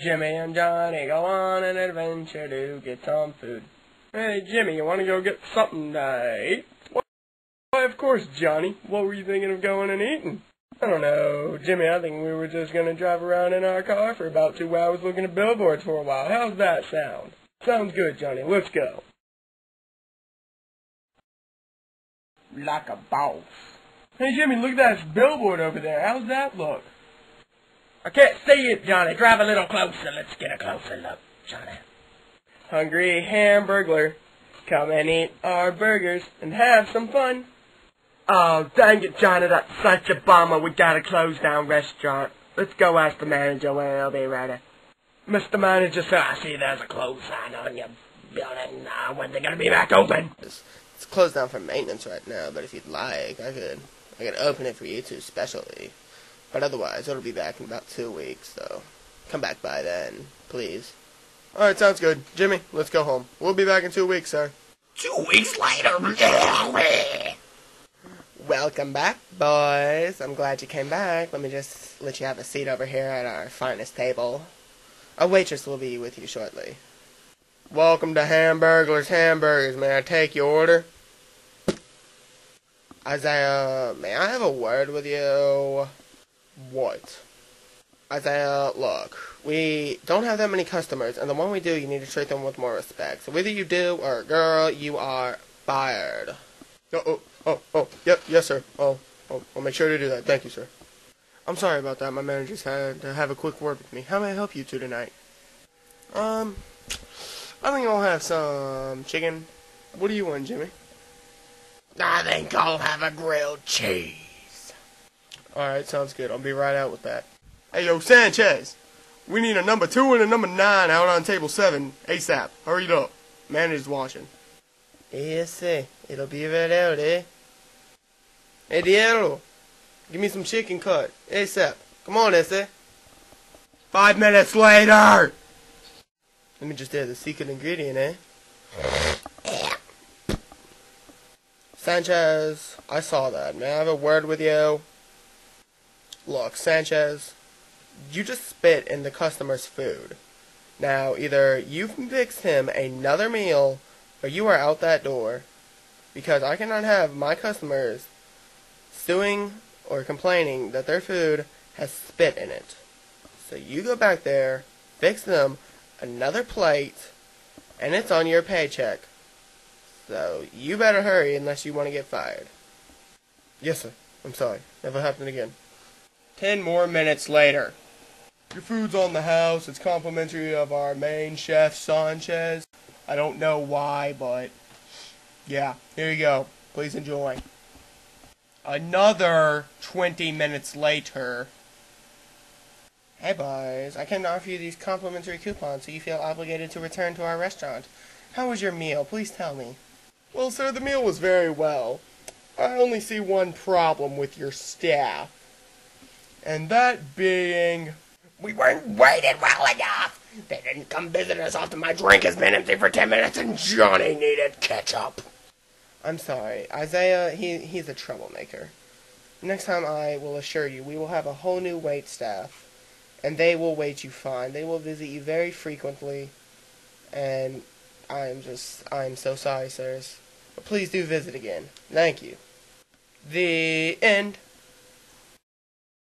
Jimmy and Johnny go on an adventure to get some food. Hey, Jimmy, you want to go get something to eat? Why, of course, Johnny. What were you thinking of going and eating? I don't know, Jimmy. I think we were just going to drive around in our car for about two hours looking at billboards for a while. How's that sound? Sounds good, Johnny. Let's go. Like a boss. Hey, Jimmy, look at that billboard over there. How's that look? I can't see it, Johnny. Drive a little closer. Let's get a closer look, Johnny. Hungry hamburglar. Come and eat our burgers and have some fun. Oh, dang it, Johnny. That's such a bummer. We got a closed down restaurant. Let's go ask the manager when he'll be ready. Mr. Manager, sir, I see there's a closed sign on your building. Uh, when they gonna be back open? It's, it's closed down for maintenance right now, but if you'd like, I could I could open it for you two specially. But otherwise, it'll be back in about two weeks, so come back by then, please. Alright, sounds good. Jimmy, let's go home. We'll be back in two weeks, sir. Two weeks later. Welcome back, boys. I'm glad you came back. Let me just let you have a seat over here at our finest table. A waitress will be with you shortly. Welcome to Hamburglar's Hamburgers. May I take your order? Isaiah, may I have a word with you? What? Isaiah, look, we don't have that many customers, and the one we do, you need to treat them with more respect. So whether you do or girl, you are fired. Oh, oh, oh, oh, yep, yes, sir. Oh, oh, I'll make sure to do that. Thank you, sir. I'm sorry about that. My manager's had to have a quick word with me. How may I help you two tonight? Um, I think I'll have some chicken. What do you want, Jimmy? I think I'll have a grilled cheese. Alright, sounds good. I'll be right out with that. Hey, yo, Sanchez! We need a number two and a number nine out on table seven ASAP. Hurry it up. Manager's watching. Yes, sir. It'll be right out, eh? Hey, Diego, give me some chicken cut. ASAP. Come on, ese. Five minutes later! Let me just add the secret ingredient, eh? Sanchez, I saw that. May I have a word with you? Look, Sanchez, you just spit in the customer's food. Now, either you fix him another meal, or you are out that door. Because I cannot have my customers suing or complaining that their food has spit in it. So you go back there, fix them another plate, and it's on your paycheck. So you better hurry unless you want to get fired. Yes, sir. I'm sorry. Never happen again. Ten more minutes later. Your food's on the house. It's complimentary of our main chef, Sanchez. I don't know why, but yeah, here you go. Please enjoy. Another 20 minutes later. Hey, boys. I can offer you these complimentary coupons so you feel obligated to return to our restaurant. How was your meal? Please tell me. Well, sir, the meal was very well. I only see one problem with your staff. And that being. We weren't waited well enough. They didn't come visit us after my drink has been empty for ten minutes and Johnny needed ketchup. I'm sorry. Isaiah, he, he's a troublemaker. Next time I will assure you, we will have a whole new wait staff. And they will wait you fine. They will visit you very frequently. And I'm just, I'm so sorry, sirs. But please do visit again. Thank you. The end.